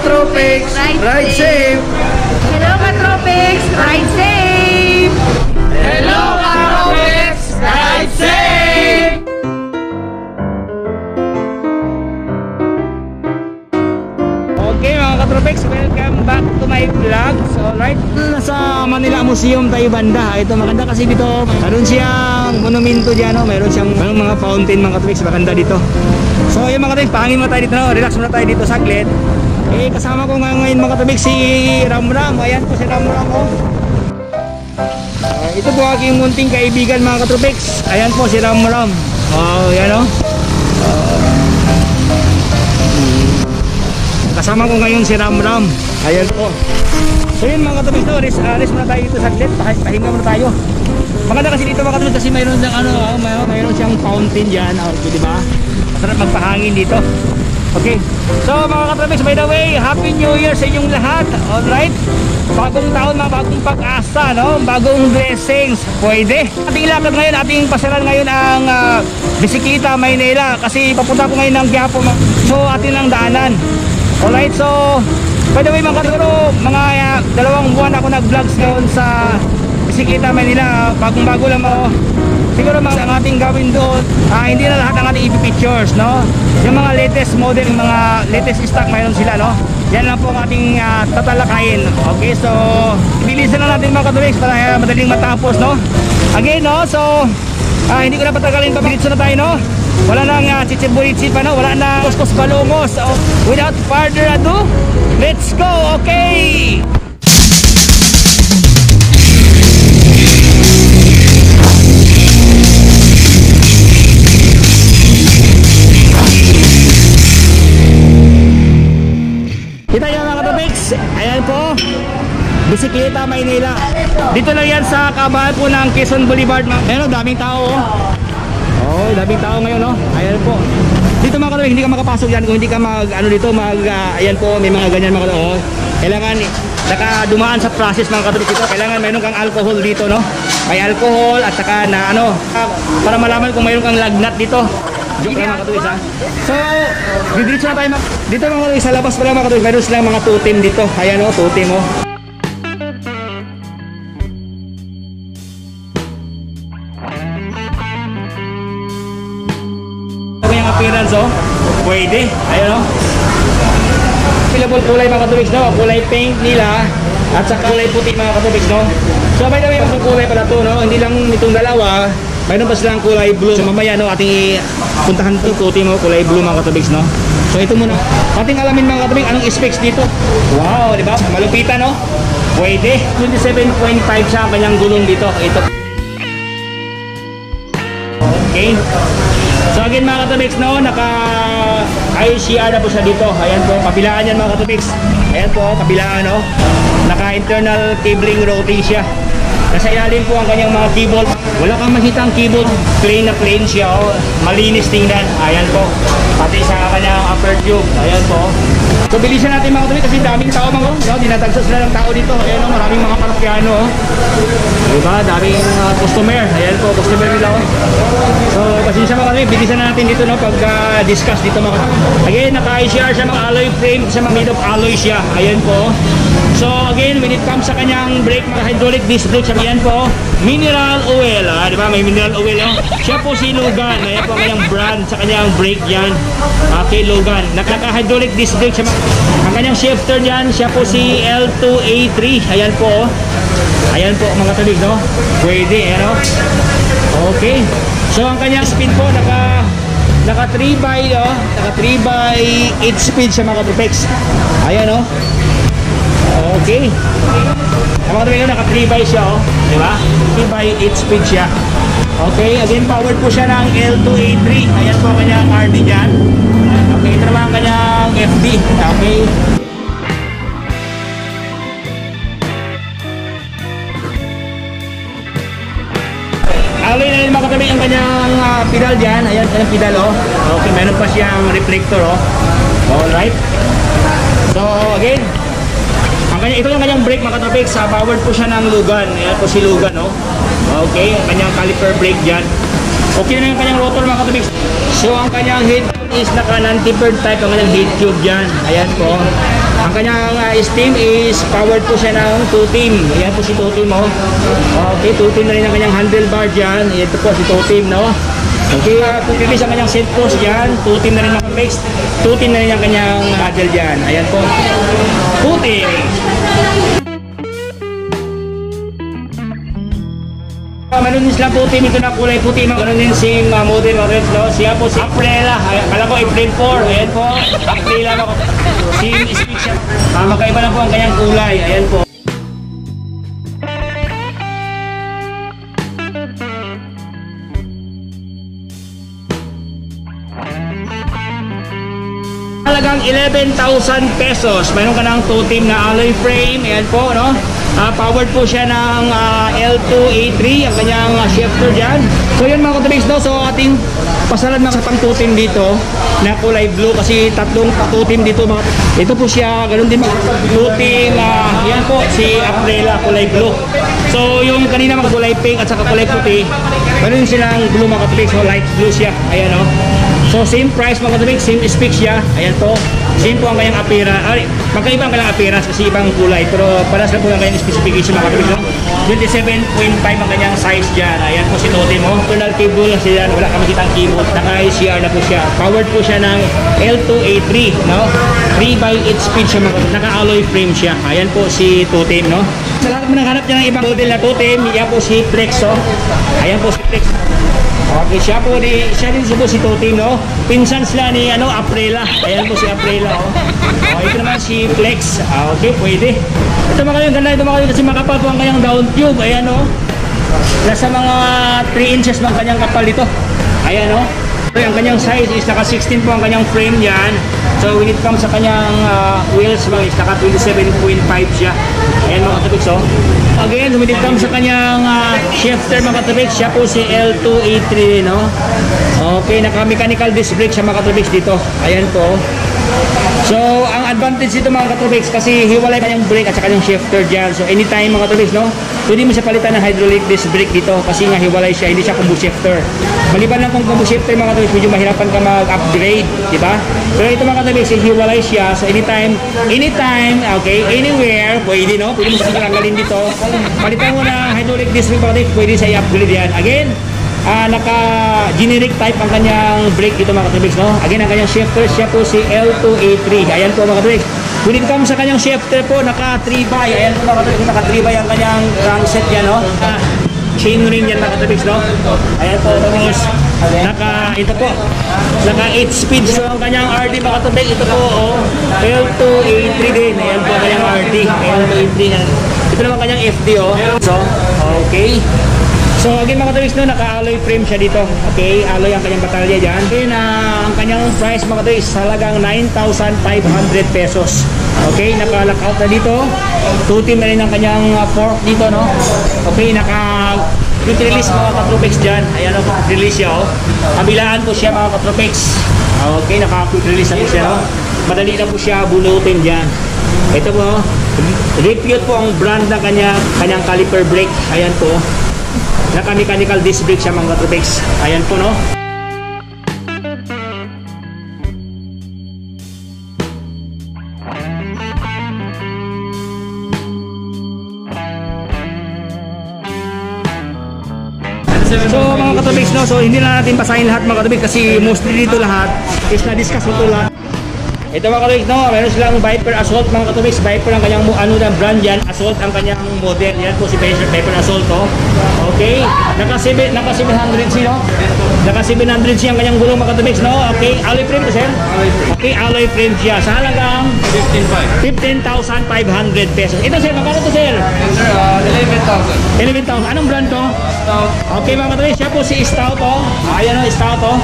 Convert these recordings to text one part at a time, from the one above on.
Katropics! Ride Ride safe. safe! Hello, Katropics! Ride safe! Hello, Katropics! Ride safe! Okay mga katropics, welcome back to my vlog. So right, nasa Manila Museum tayo banda. Ito maganda kasi dito, meron siyang monumento diyan, no? meron siyang meron mga fountain mga katropics, maganda dito. So yung mga katropics, pahangin muna tayo dito, no? relax muna tayo dito saglit. Eh kasama ko nga ngayon mga katropics si Ramram. Ayan po si Ramram oh. Ah, ito po aking munting kaibigan mga katropics. Ayan po si Ramram. Oh, yan oh. Kasama ko ngayon si Ram Ram. Ayan po. So yun mga katubig to, rest, uh, rest muna tayo dito saglit. Pah- Pahinga muna tayo. Maganda kasi dito mga katubig kasi mayroon siyang ano, ah, mayroon, mayroon siyang fountain diyan, oh, di ba? Masarap magpahangin dito. Okay. So mga katrabis, by the way, Happy New Year sa inyong lahat. Alright? Bagong taon, mga bagong pag-asa, no? Bagong blessings. Pwede. Ating ilakad ngayon, ating pasaran ngayon ang ah, Bisikleta, Maynila. Kasi papunta ko ngayon ng Quiapo. So, atin lang daanan. Alright, so by the way mga siguro mga uh, dalawang buwan ako nag-vlogs ngayon sa Bisikleta Manila. Bagong bago lang ako. Siguro mga ang ating gawin doon, ah, hindi na lahat ang ating pictures, no? Yung mga latest model, yung mga latest stock mayroon sila, no? Yan lang po ang ating ah, tatalakayin. Okay, so bilisan na natin mga katuliks para ah, madaling matapos, no? Again, no? So, ah, hindi ko na patagalin pa. Diretso na tayo, no? Wala nang uh, chichiburitsi pa, no? Wala na kuskus balungos. So, without further ado, let's go, okay? Bisikleta, Maynila. Dito lang yan sa kabahan po ng Quezon Boulevard. mga- Ayan o, daming tao oh. Oh, daming tao ngayon no. Ayan po. Dito mga katopics, hindi ka makapasok yan kung hindi ka mag, ano dito, mag, ah, ayan po, may mga ganyan mga katopics. Oh. Kailangan, nakadumaan sa process mga katopics dito. Kailangan mayroon kang alcohol dito no. May alcohol at saka na ano, ah, para malaman kung mayroon kang lagnat dito. Joke lang mga katuwis ha. So, didiretso na tayo dito mga katuwis, sa labas pala mga katuwis, mayroon silang mga tutim dito. Ayan o, tutim o. Ito yung oh. Pwede. Ayan oh. Available kulay mga katubigs no. Kulay pink nila at saka kulay puti mga katubigs no. So by the way, ang kulay pala to no. Hindi lang itong dalawa. Mayroon pa silang kulay blue. So mamaya no, ating puntahan itong puti mo, kulay blue mga katubigs no. So ito muna. Ating alamin mga katubigs, anong specs dito? Wow, di ba? Malupitan no. Pwede. 27.5 siya ang kanyang gulong dito. Ito. Okay. So again mga katubiks, no, naka ICR na po siya dito. Ayan po, kabilaan yan mga katubiks. Ayan po, kabilaan, no. Naka internal cabling routing siya. Nasa ilalim po ang kanyang mga keyboard. Wala kang makita ang keyboard. Plain na plain siya, oh. Malinis tingnan. Ayan po. Pati sa kanyang upper tube. Ayan po. So bilisan natin mga katubiks kasi daming tao mga, no. Dinatagsa sila ng tao dito. Ayan, oh, maraming mga parokyano, oh. Diba? Daming uh, customer. Ayan po, customer nila, oh. So, pasensya mga kami, bilisan na natin dito no pag uh, discuss dito mga Again, naka-ICR siya mga alloy frame, siya mga made of alloy siya. Ayan po. So, again, when it comes sa kanyang brake, mga hydraulic disc brake, ayan po, mineral oil, ah, di ba? May mineral oil, oh. Siya po si Logan. Ayan po ang kanyang brand sa kanyang brake yan. Okay, Logan. Naka-hydraulic disc brake siya. Ang kanyang shifter diyan, siya po si L2A3. Ayan po, oh. Ayan po mga talig, no? Pwede, ano? Okay. So ang kanyang speed po naka naka 3 by oh, naka 3 by 8 speed siya mga katropex. Ayan oh. Okay. Ang mga katropex naka 3 by siya oh, di ba? 3 by 8 speed siya. Okay, again powered po siya ng L2A3. Ayan po ang kanyang RD diyan. Okay, ito naman ang kanyang FD. Okay. Alloy na rin mga katabi ang kanyang ah, pedal dyan. Ayan, ayan ang pedal oh. Okay, meron pa siyang reflector oh. Alright. So, again, kanya, ito yung kanyang brake mga katabi. Sa powered po siya ng Lugan. Ayan po si Lugan oh. Okay, ang kanyang caliper brake dyan. Okay na yung kanyang rotor mga katabi. So, ang kanyang head is naka non-tapered type ang kanyang head tube dyan. Ayan po. Ang kanyang uh, steam is powered po siya ng 2-team. Ayan po si 2-team, oh. Okay, 2-team na rin ang kanyang handlebar dyan. Ito po si 2-team, no? Kung release ang kanyang post dyan, 2-team na rin ang mix. 2-team na rin ang kanyang handle dyan. Ayan po. 2-team. Uh, meron din sila puti, ito na kulay puti, meron din sing uh, model orange, no? Siya po si Aprela, kala ko April 4, ayan po, Aprela ako. Si speak siya, uh, magkaiba na po ang kanyang kulay, ayan po. Talagang 11,000 pesos. Mayroon ka ng 2-team na alloy frame. Ayan po, no? Ah, powered po siya ng ah, L2A3, ang kanyang ah, shifter dyan. So yun mga katabings, no? So ating pasalan mga pang 2-team dito na kulay blue kasi tatlong 2-team dito mga Ito po siya, ganun din mga 2-team. ah, yan po, si Aprela, kulay blue. So yung kanina mga kulay pink at saka kulay puti, ganun silang blue mga katabings. So light blue siya. Ayan, no? So same price mga katabing, same specs siya. Ayan po. Same po ang kanyang appearance. Ay, magkaiba ang kanyang appearance kasi ibang kulay. Pero paras lang po ang kanyang specification mga katabing. No? 27.5 ang kanyang size dyan. Ayan po si Tote mo. Tunnel cable kasi yan. Wala kami kitang keyboard. Naka-ICR na po siya. Powered po siya ng L2A3. No? 3x8 speed siya. Naka-alloy frame siya. Ayan po si Tote no? Sa lahat mo naghanap niya ng ibang model na Tote, yan po si Flex. Oh. Ayan po si Flex. Okay, siya po di, siya din si po si Totim, no? Pinsan sila ni ano, Aprela. Ayan po si Aprela, oh. Oh, ito naman si Flex. Ah, okay, pwede. Ito mga kayong ganda, ito mga kayong kasi makapal po ang kanyang down tube. Ayan, oh. Nasa mga 3 inches ng kanyang kapal dito. Ayan, oh. So, ang kanyang size is naka 16 po ang kanyang frame yan. So, when it comes sa kanyang uh, wheels, mga is naka 27.5 siya. Ayan mga katabiks, oh. Again, when it comes sa kanyang uh, shifter mga katabiks, siya po si L283, no? Okay, naka-mechanical disc brake siya mga katabiks dito. Ayan po. So, ang advantage dito mga katrobix kasi hiwalay pa yung brake at saka yung shifter dyan. So, anytime mga katrobix, no? Pwede mo siya palitan ng hydraulic disc brake dito kasi nga hiwalay siya, hindi siya combo shifter. Maliban lang kung combo shifter mga katrobix, medyo mahirapan ka mag-upgrade, di ba? Pero ito mga katrobix, hiwalay siya. So, anytime, anytime, okay, anywhere, pwede, no? Pwede mo siya tanggalin dito. Palitan mo ng hydraulic disc brake pwede siya i-upgrade yan. Again, ah naka generic type ang kanyang brake dito mga katribix no? Again ang kanyang shifter siya po si L2A3 ayan po mga katribix when it comes sa kanyang shifter po naka 3 by ayan po mga katribix naka 3 by ang kanyang crankset yan no? Ah, chain ring yan mga katribix no? Ayan po tapos naka ito po. Naka 8 speed so ang kanyang RD mga katribix ito po oh, L2A3 din. Ayan po ang kanyang RD L2A3 yan. ito naman kanyang FD oh. So okay So again mga tuwis no, naka-alloy frame siya dito. Okay, alloy ang kanyang batalya dyan. Okay, na ang kanyang price mga tuwis, halagang 9,500 pesos. Okay, naka-lockout na dito. Tutim na rin ang kanyang uh, fork dito, no? Okay, naka quick release mga katropex dyan. Ayan o, quick release siya, oh. Kabilaan po siya mga katropex. Okay, naka-quick release na po siya, no? Madali na po siya bunutin dyan. Ito po, Repute po ang brand ng kanya, kanyang caliper brake. Ayan po. Naka-mechanical disc brake siya mga katropex. Ayan po, no? So mga katabigs no, so hindi na natin basahin lahat mga katabigs kasi mostly dito lahat is na-discuss ito lahat. Ito mga katabigs no, meron silang Viper Assault mga katabigs, Viper ang kanyang ano na brand yan, Assault ang kanyang model. Yan po si Viper, Viper Assault to. Okay, naka 7 naka 700 si no. Naka 700 siya ang kanyang gulong mga katabigs no. Okay, alloy frame to sir. Okay, alloy frame siya sa halagang 15.5. 15,500 pesos. Ito sir, magkano to sir? Sir, uh, 11,000. 11,000. Anong brand to? Stout. Okay mga katabi, siya po si Stout oh. Ayan o, Stout oh.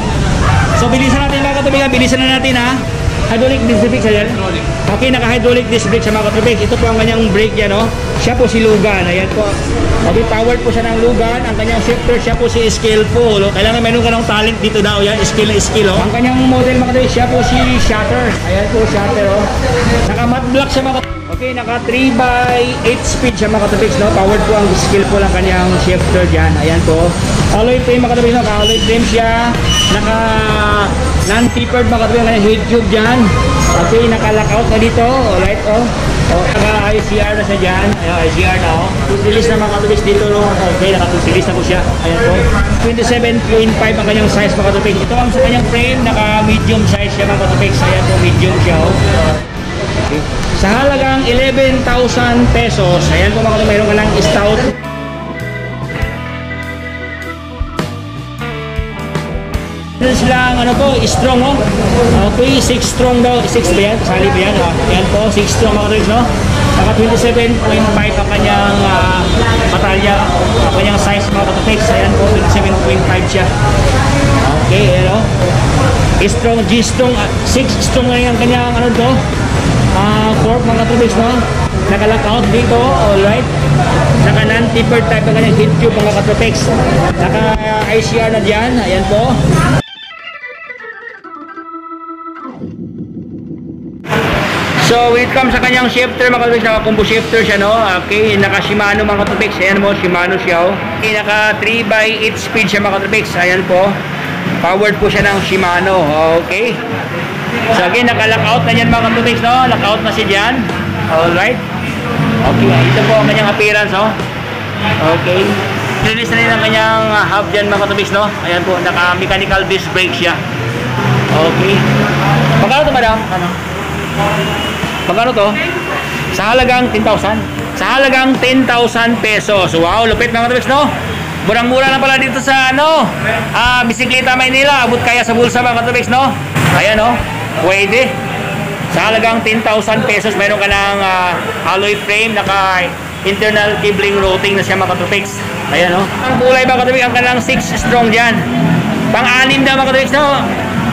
So bilisan natin mga katabi, ha? bilisan na natin ha. Hydraulic disc brake siya yan. Hydraulic. Okay, naka-hydraulic disc brake siya mga katabi. Ito po ang kanyang brake yan oh. Siya po si Lugan, ayan po. Okay, powered po siya ng Lugan. Ang kanyang shifter, siya po si Skillful. Oh. Kailangan meron ka ng talent dito daw yan, skill na skill oh. Ang kanyang model mga katabi, siya po si Shatter. Ayan po, Shatter oh. Naka-matte black siya mga katabi. Okay, naka 3 by 8 speed siya mga katapix, no? Powered po ang skillful ang kanyang shifter dyan. Ayan po. Alloy frame mga katapix, no? Alloy frame siya. Naka non-tapered mga ang kanyang head tube dyan. Okay, naka-lockout na dito. Alright, oh. Oh, naka-ICR na siya dyan. Ayun, ICR na, oh. Tusilis na mga katubis dito, no. Okay, naka-tusilis na po siya. Ayan po. 27.5 ang kanyang size, mga katubis. Ito ang sa kanyang frame, naka-medium size siya, mga katubis. Ayan po, medium siya, oh. Okay. Sa halagang 11,000 pesos, ayan po mga katubis, mayroon ka ng stout Meron silang ano po, strong oh. Okay, 6 strong daw. 6 ba yan? Kasali ba yan? Ah, yan po, 6 strong mga tricks no? Saka 27.5 ang kanyang uh, batalya. Ang kanyang size mga katopics. Ayan po, 27.5 siya. Okay, ano? Strong, G strong, 6 strong na yung kanyang ano to. Ah, fork mga katopics no? Naka-lockout dito, alright. Naka non-tapered type ang kanyang heat tube mga katopics. Naka ICR na dyan, ayan po. So, when it comes sa kanyang shifter, mga katubiks, naka-combo shifter siya, no? Okay, naka-Shimano, mga katubiks. Ayan mo, Shimano siya, oh. Okay, naka 3x8 speed siya, mga katubiks. Ayan po. Powered po siya ng Shimano. Okay. So, again, naka-lockout na yan, mga katubiks, no? Lockout na siya dyan. Alright. Okay, ito po ang kanyang appearance, oh. Okay. Release na rin ang kanyang hub dyan, mga katubiks, no? Ayan po, naka-mechanical disc brake siya. Okay. Magkano ito, madam? Ano? Magkano to? Sa halagang 10,000? Sa halagang 10,000 pesos. Wow, lupit mga katabis, no? Murang-mura na pala dito sa, ano, ah, Bisikleta, Maynila. Abot kaya sa bulsa mga katabis, no? Ayan, no? Pwede. Sa halagang 10,000 pesos, meron ka ng ah, alloy frame, naka internal cabling routing na siya mga katabis. Ayan, no? Ang kulay mga katabis, ang kanilang 6 strong dyan. Pang-anim na mga katabis, no?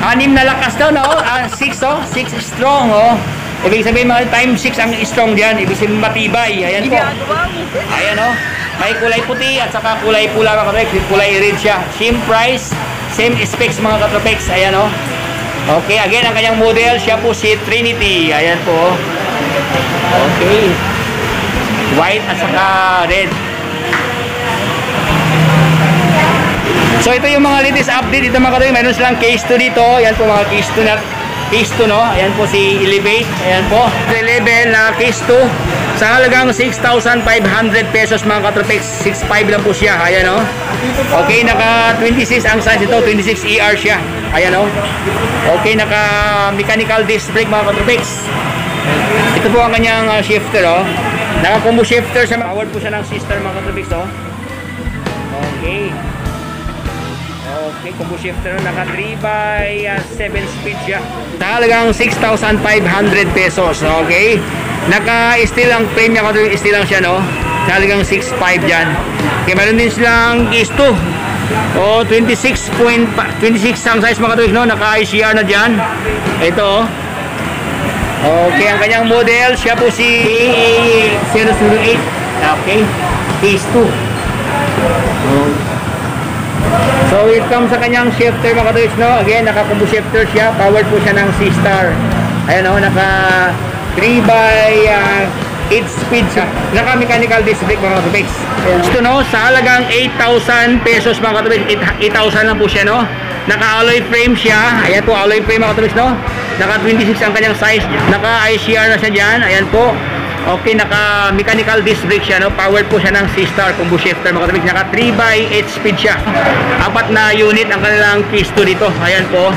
Anim na lakas daw, no? 6, oh. 6 strong, oh. Ibig sabihin mga time 6 ang strong diyan. Ibig sabihin matibay. Ayan po. Ayan oh. May kulay puti at saka kulay pula mga katropex. Kulay red siya. Same price, same specs mga katropex. Ayan oh. Okay, again ang kanyang model siya po si Trinity. Ayan po. Okay. White at saka red. So ito yung mga latest update dito mga katropex. Meron silang case 2 dito. Ayan po mga case 2 na case 2 no? Ayan po si Elevate. Ayan po. Level na 2 sa halagang 6,500 pesos mga katropex 6.5 lang po siya. Ayan no? Okay naka 26 ang size ito 26 ER siya. Ayan no? Okay naka mechanical disc brake mga katropex. Ito po ang kanyang uh, shifter oh. Naka combo shifter siya. Powered po siya ng sister mga katropex oh. Okay Okay, combo shifter naka 3 by uh, 7 speed siya. Sa halagang 6,500 pesos, okay? Naka-steel ang frame niya, steel lang siya, no? Sa halagang 6,500 dyan. Okay, meron din silang case 2. O, 26 point, 26 ang size mga katuwis, no? Naka-ICR na dyan. Ito, oh. Okay, ang kanyang model, siya po si 008. Okay, case 2. Okay. So comes sa kanyang shifter mga katoys, no? Again, naka-combo shifter siya. Powered po siya ng C-Star. Ayan o, naka 3 by uh, 8 speed siya. Naka-mechanical disc brake mga katoys. Ito no, sa halagang 8,000 pesos mga katoys. 8,000 lang po siya, no? Naka-alloy frame siya. Ayan po, alloy frame mga katoys, no? Naka-26 ang kanyang size. Naka-ICR na siya dyan. Ayan po. Okay, naka mechanical disc brake siya, no? Powered po siya ng C-Star combo shifter, mga kabig. Naka 3 by 8 speed siya. Apat na unit ang kanilang keys to dito. Ayan po.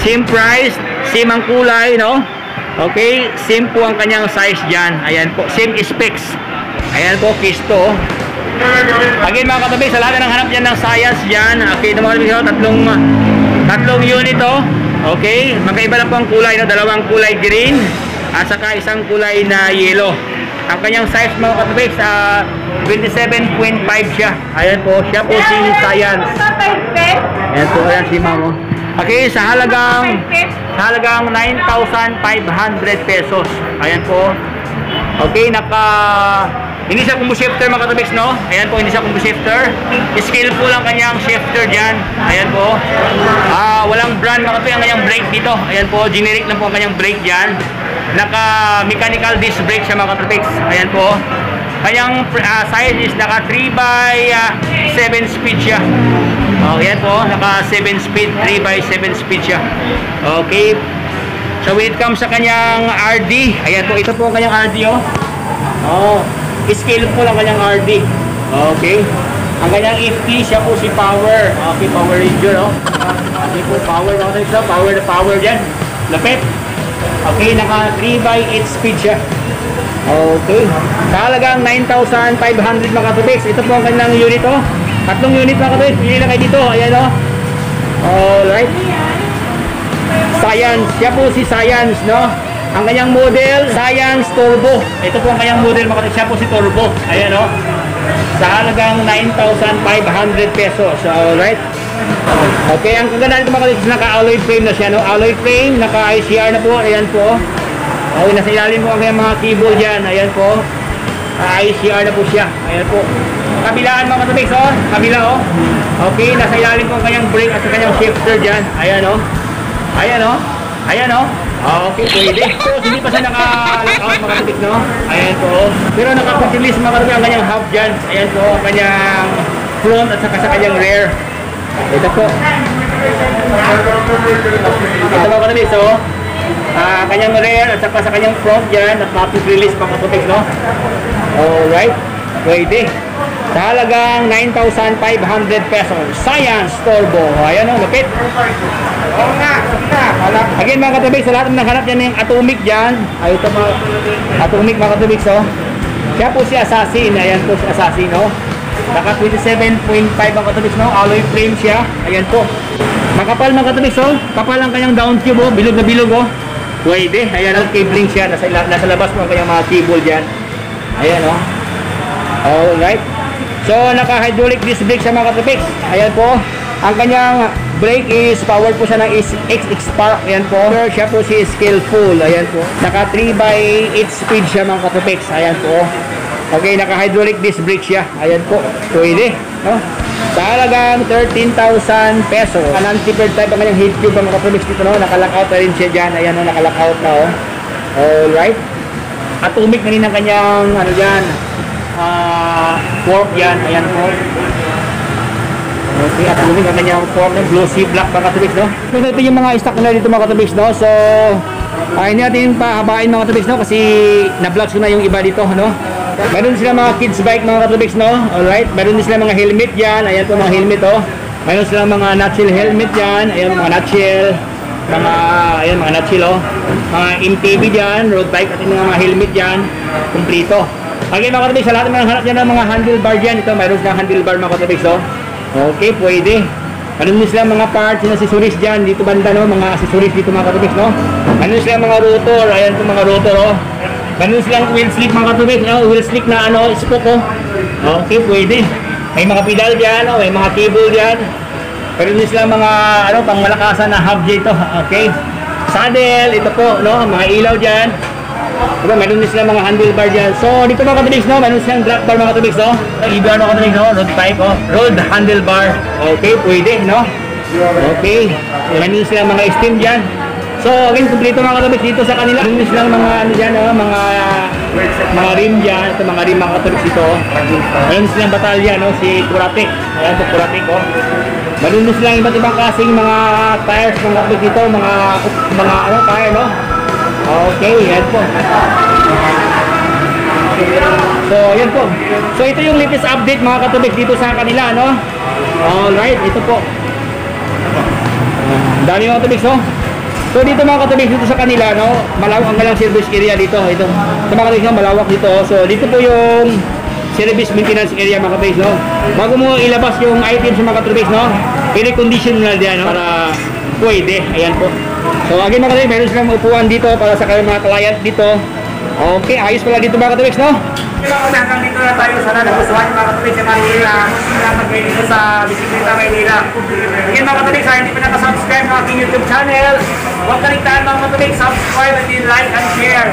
Same price, same ang kulay, no? Okay, same po ang kanyang size diyan. Ayan po, same specs. Ayan po, keys to. Again, mga katabi, sa lahat ng hanap yan ng science diyan. Okay, mga katabi, tatlong tatlong unit to. Okay, magkaiba lang po ang kulay, no? Dalawang kulay green at saka isang kulay na yellow. Ang kanyang size mga katubig sa 27.5 siya. Ayan po, siya po si Science. Ayan po, ayan si Mamo. Okay, sa halagang sa halagang 9,500 pesos. Ayan po. Okay, naka hindi siya combo shifter mga katabiks, no? Ayan po, hindi siya combo shifter. Scale po lang kanyang shifter dyan. Ayan po. Ah, walang brand mga katabiks ang kanyang brake dito. Ayan po, generic lang po ang kanyang brake dyan. Naka mechanical disc brake siya mga katabiks. Ayan po. Kanyang uh, size is naka 3 by uh, 7 speed siya. Oh, ayan po, naka 7 speed, 3 by 7 speed siya. Okay. So when it comes sa kanyang RD, ayan po, ito po ang kanyang RD oh. Oh, scale po lang kanyang RD. Okay. Ang kanyang FT, siya po si Power. Okay, Power Ranger oh. Okay po, Power kapatid. So, power na power dyan. Lapit. Okay, naka 3 by 8 speed siya. Okay. Kahalagang 9,500 mga katubix. Ito po ang kanilang unit oh. Tatlong unit mga katubix. Pili lang kayo dito. Ayan oh. Alright. Science. Siya po si Science, no? Ang kanyang model, Science Turbo. Ito po ang kanyang model mga katubix. Siya po si Turbo. Ayan oh. Sa halagang 9,500 pesos. Alright. Okay, ang kaganda nito mga katubix, naka-alloy frame na siya, no? Alloy frame, naka-ICR na po. Ayan po. Okay, nasa ilalim po ang mga cable dyan. Ayan po. ICR na po siya. Ayan po. Kabilaan mga katubig, oh. Kabila, oh. Okay, nasa ilalim po ang kanyang brake at sa kanyang shifter dyan. Ayan, oh. Ayan, oh. Ayan, oh. Ah, Okay, pwede. So, hindi pa siya naka-lockout mga katubig, no? Ayan po. oh. Pero naka-release mga katubig ang kanyang hub dyan. Ayan po, ang kanyang front at saka sa kanyang rear. Ito po. Ito mga katubig, so, Ah, kanyang rear at saka sa kanyang front dyan at traffic release pang autotex, no? Alright, pwede. Sa halagang 9,500 pesos. Science Turbo. Ayan o, lapit. Oo nga, Again mga katubig, sa lahat ng naghanap yan yung atomic dyan. Ay, ito mga atomic mga katubig, so. Siya po si Assassin. Ayan po si Assassin, no? Naka 27.5 ang katubig, no? Alloy frame siya. Ayan po. Makapal mga katubig, so. Kapal ang kanyang down tube, oh. Bilog na bilog, oh. Pwede. Ayan ang cabling siya. Nasa, nasa labas po ang kanyang mga cable dyan. Ayan, oh. Alright. So, naka-hydraulic disc brake siya mga katubig. Ayan po. Ang kanyang brake is powered po siya ng XX Spark. Ayan po. Siya po si skillful. Ayan po. Naka 3 by 8 speed siya mga katubig. Ayan po. Okay, naka-hydraulic disc brake siya. Ayan po. Pwede. No? Sa halagang 13,000 pesos. Ang anti-bird type ang kanyang heat tube ang katubig dito. No? Nakalockout na rin siya dyan. Ayan o, nakalockout na o. Alright. Atomic na rin ang kanyang ano dyan. Ah, fork yan. Ayan po. Okay, at moving ang kanyang form ng glossy black mga katubigs, no? So, ito yung mga stock na dito mga katubigs, no? So, hindi natin pahabain mga katubigs, no? Kasi na-vlog ko na yung iba dito, no? Meron sila mga kids bike mga katubigs, no? Alright, meron din sila mga helmet yan. Ayan po mga helmet, oh. Meron sila mga nutshell helmet yan. Ayan, mga nutshell. Mga, ayan, mga nutshell, oh. Mga MTB dyan, road bike, at yung mga helmet dyan. Kumplito. Okay mga katubigs, sa lahat ng hanap dyan ng mga handlebar dyan. Ito, meron silang handlebar mga katubigs, oh. Okay, pwede. Ano nyo sila mga parts, yung accessories dyan, dito banda, no? Mga accessories dito mga katubig, no? Ano sila mga rotor, ayan po mga rotor, oh. Ano silang wheel slick mga katubig, no? Wheel slick na ano, spoke, oh. Okay, pwede. May mga pedal dyan, oh. May mga cable dyan. Pero nyo sila mga, ano, pang malakasan na hub dito, okay? Saddle, ito po, no? Mga ilaw dyan. Diba, meron din sila mga handlebar dyan. So, dito mga katubigs, no? Meron silang drop bar mga katubigs, no? EBR mga katubigs, no? Road pipe, oh. Road handlebar. Okay, pwede, no? Okay. Meron din silang mga steam dyan. So, again, kumplito mga katubigs dito sa kanila. Din silang mga, ano dyan, no? Mga, mga rim dyan. Ito, mga rim mga katubigs dito, oh. Din silang batalya, no? Si Kuratik. Ayan po, Kuratik, oh. Meron din silang iba't ibang kasing mga tires mga katubigs dito. Mga, mga, ano, tire, no? Okay, yan po. So, yan po. So, ito yung latest update mga katubig dito sa kanila, no? Alright, ito po. Dami mga katubig, no? So, dito mga katubig dito sa kanila, no? Malawak ang galang service area dito. Ito. Ito mga no? malawak dito. So, dito po yung service maintenance area mga katubig, no? Bago mo ilabas yung items sa mga katubig, no? I-recondition mo na diyan, no? Para pwede. Ayan po. So, again mga katubig, meron silang upuan dito para sa kanyang mga client dito. Okay, ayos pala dito mga katubigs, no? Hanggang dito na tayo. Sana nagustuhan yung mga katubigs sa Manila. Kayo dito sa Bisikleta Manila. Again mga katubigs, sa hindi pa nakasubscribe ng aking YouTube channel, huwag kaligtaan mga katubigs, subscribe and like and share.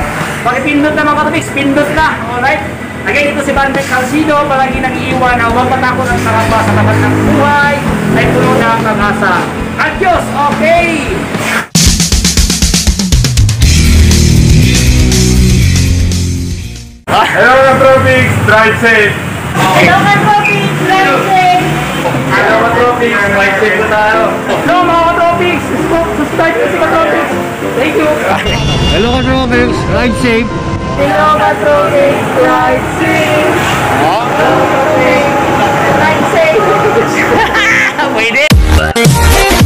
Pakipindot na mga katubigs, pindot na. Alright? Again, ito si Bandit Calcido, palagi nag-iiwan ang huwag matakot ang sarapa sa tapat ng buhay ay puno ng pag-asa. Adios! Okay! Hello, Katropics! Drive safe! Hello, Katropics! Drive safe! Hello, Katropics! Drive safe na tayo! Hello, mga Katropics! Subscribe na si Katropics! Thank you! Hello, Katropics! Drive safe! Hello, Katropics! Drive safe! Hello, Katropics! Drive safe! Pwede!